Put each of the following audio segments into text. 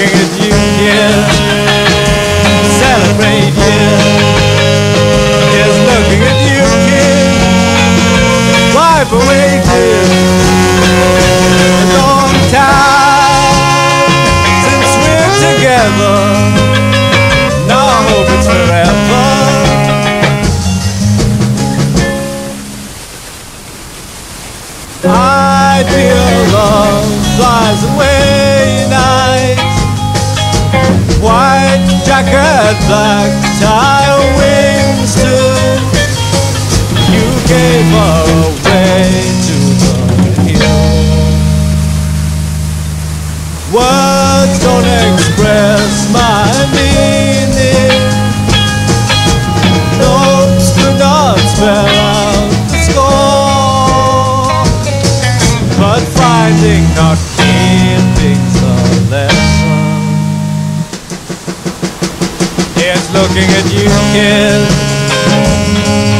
Looking at you, kid. Celebrate, yeah. It's looking at you, kid. Wipe away tears. A long time since we're together. Now I hope it's forever. Ideal love flies away. White jacket, black tie, wings too. You gave her away to the hill. Words don't express my meaning. Notes do not spell out the score. But finding not looking at you, kid.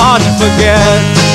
Hard to forget.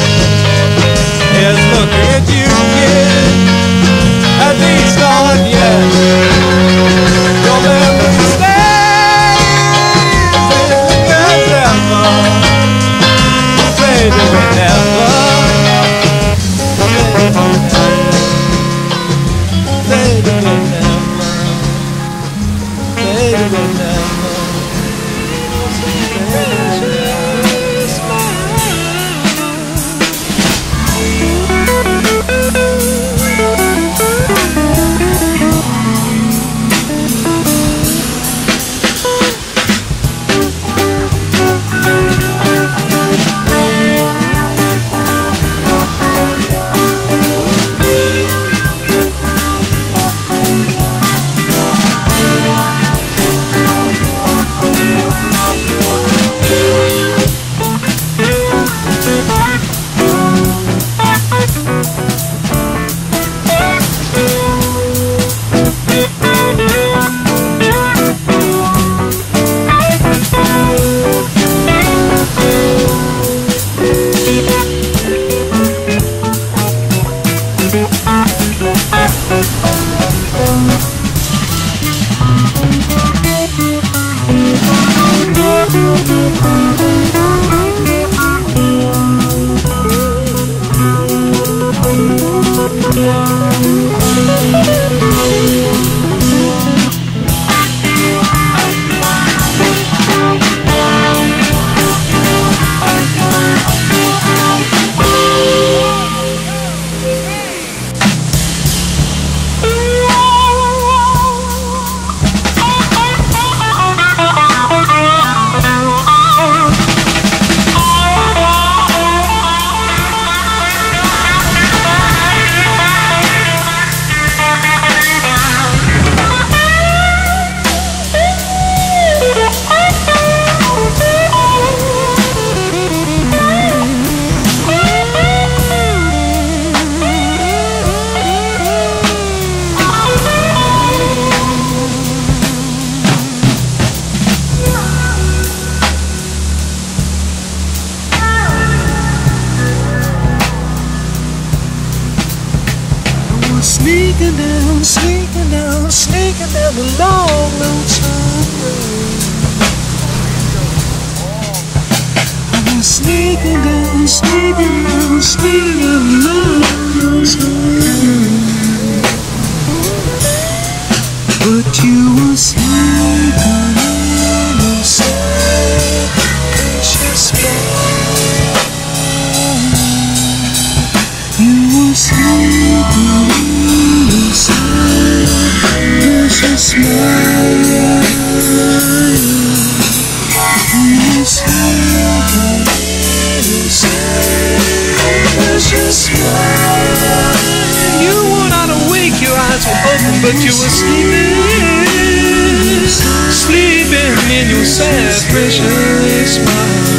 Sneaking down, sneaking down, sneaking down the long, lonesome road. I was sneaking down, sneaking down, sneaking down the long, lonesome road. But you were sleeping inside, precious boy. You were sleeping precious smile. You were not awake, your eyes were open, but you were sleeping, sleeping in your sad, precious smile.